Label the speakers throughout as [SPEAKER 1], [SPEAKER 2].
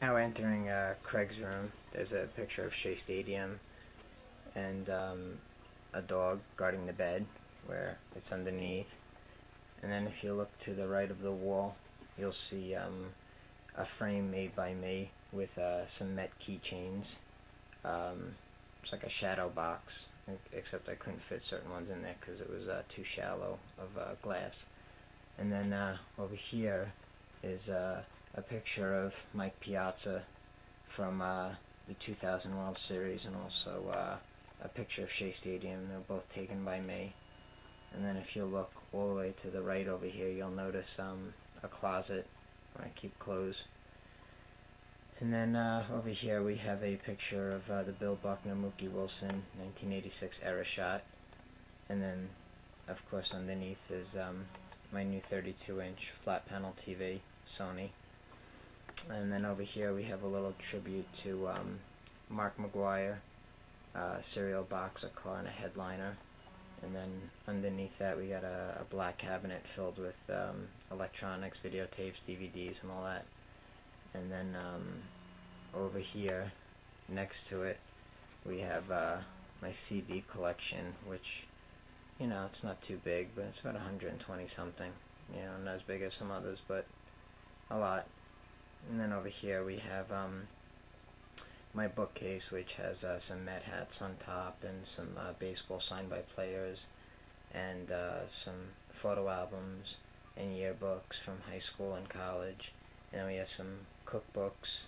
[SPEAKER 1] Now entering uh, Craig's room, there's a picture of Shea Stadium and um, a dog guarding the bed where it's underneath. And then if you look to the right of the wall, you'll see um, a frame made by me with uh, some Met keychains. Um, it's like a shadow box, except I couldn't fit certain ones in there because it was uh, too shallow of uh, glass. And then uh, over here is uh, a picture of Mike Piazza from uh, the 2000 World Series and also uh, a picture of Shea Stadium. They're both taken by me. And then if you look all the way to the right over here, you'll notice um, a closet where I keep clothes. And then uh, over here we have a picture of uh, the Bill Buckner Mookie Wilson 1986 era shot. And then, of course, underneath is um, my new 32-inch flat panel TV, Sony. And then over here we have a little tribute to um, Mark McGwire, uh, cereal box, a car, and a headliner. And then underneath that we got a, a black cabinet filled with um, electronics, videotapes, DVDs, and all that. And then um, over here, next to it, we have uh, my CD collection, which, you know, it's not too big, but it's about 120 something. You know, not as big as some others, but a lot. And then over here we have um, my bookcase, which has uh, some Met hats on top and some uh, baseball signed by players and uh, some photo albums and yearbooks from high school and college. And we have some cookbooks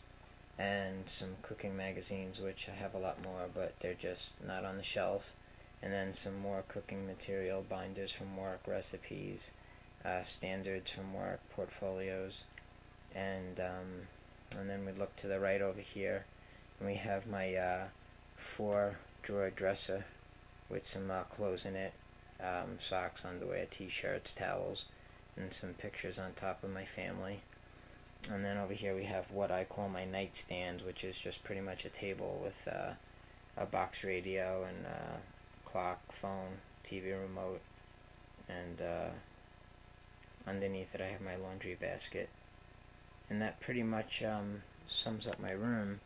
[SPEAKER 1] and some cooking magazines, which I have a lot more, but they're just not on the shelf. And then some more cooking material, binders from work, recipes, uh, standards from work, portfolios, and um, and then we look to the right over here and we have my uh, four drawer dresser with some uh, clothes in it um, socks underwear t-shirts towels and some pictures on top of my family. And then over here we have what I call my nightstand which is just pretty much a table with uh, a box radio and uh, clock phone TV remote and uh, underneath it I have my laundry basket and that pretty much um, sums up my room.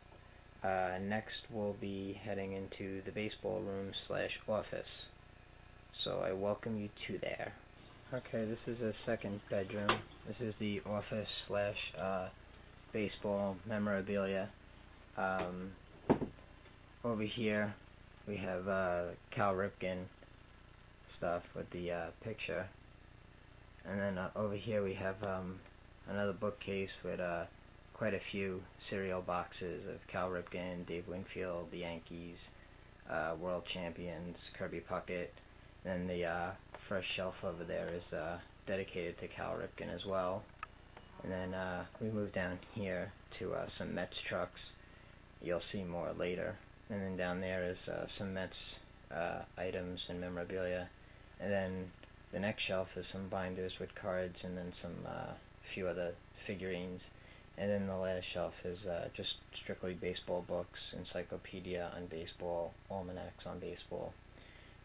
[SPEAKER 1] Uh, next we'll be heading into the baseball room slash office. So I welcome you to there. Okay, this is a second bedroom. This is the office slash uh, baseball memorabilia. Um, over here we have uh, Cal Ripken stuff with the uh, picture. And then uh, over here we have um, another bookcase with uh, quite a few cereal boxes of Cal Ripken, Dave Winfield, the Yankees, uh, World Champions, Kirby Puckett. Then the uh, first shelf over there is uh, dedicated to Cal Ripken as well. And then uh, we move down here to uh, some Mets trucks. You'll see more later. And then down there is some Mets items and memorabilia. And then the next shelf is some binders with cards and then some a few other figurines. And then the last shelf is uh, just strictly baseball books, encyclopedia on baseball, almanacs on baseball.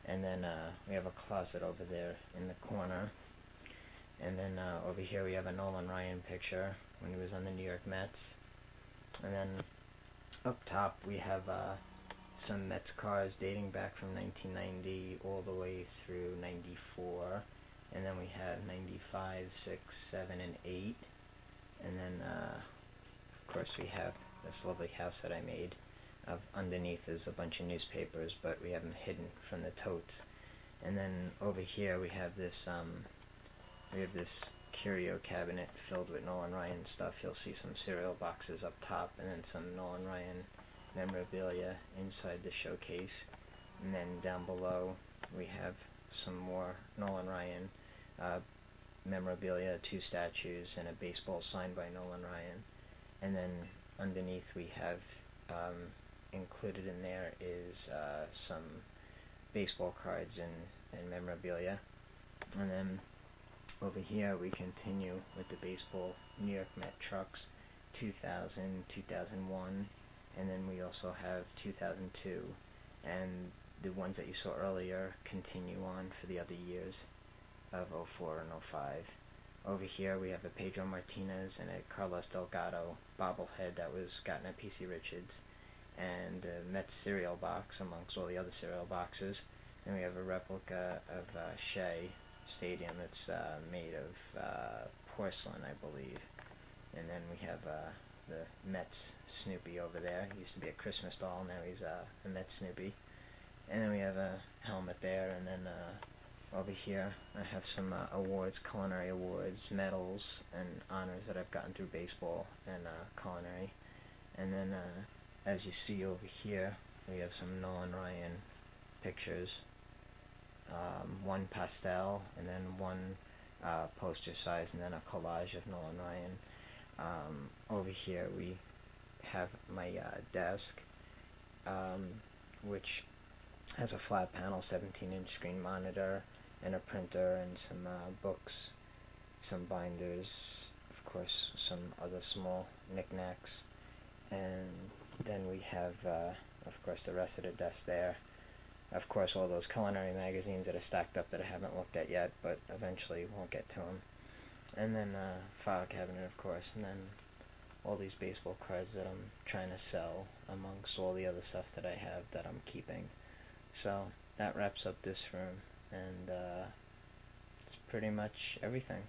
[SPEAKER 1] And then uh, we have a closet over there in the corner. And then uh, over here we have a Nolan Ryan picture when he was on the New York Mets. And then up top we have uh, some Mets cars dating back from 1990 all the way through 94 and then we have 95, 6, 7, and 8. And then, uh, of course, we have this lovely house that I made. Of underneath is a bunch of newspapers, but we have them hidden from the totes. And then over here we have this, um, we have this curio cabinet filled with Nolan Ryan stuff. You'll see some cereal boxes up top, and then some Nolan Ryan memorabilia inside the showcase. And then down below we have some more Nolan Ryan uh, memorabilia, two statues, and a baseball signed by Nolan Ryan. And then underneath we have um, included in there is uh, some baseball cards and, and memorabilia. And then over here we continue with the baseball New York Met trucks 2000, 2001, and then we also have 2002. And the ones that you saw earlier continue on for the other years of 04 and 05. over here we have a Pedro Martinez and a Carlos Delgado bobblehead that was gotten at PC Richards, and a Mets cereal box amongst all the other cereal boxes. And we have a replica of uh, Shea Stadium that's uh, made of uh, porcelain, I believe. And then we have uh, the Mets Snoopy over there. He used to be a Christmas doll, now he's uh, a Mets Snoopy. And then we have a helmet there, and then uh, over here I have some uh, awards, culinary awards, medals, and honors that I've gotten through baseball and uh, culinary. And then, uh, as you see over here, we have some Nolan Ryan pictures. Um, one pastel, and then one uh, poster size, and then a collage of Nolan Ryan. Um, over here we have my uh, desk, um, which has a flat panel 17 inch screen monitor and a printer and some uh, books, some binders, of course some other small knickknacks, and then we have uh, of course the rest of the desk there. Of course all those culinary magazines that are stacked up that I haven't looked at yet, but eventually won't get to them. And then uh, file cabinet of course, and then all these baseball cards that I'm trying to sell amongst all the other stuff that I have that I'm keeping. So that wraps up this room, and uh, it's pretty much everything.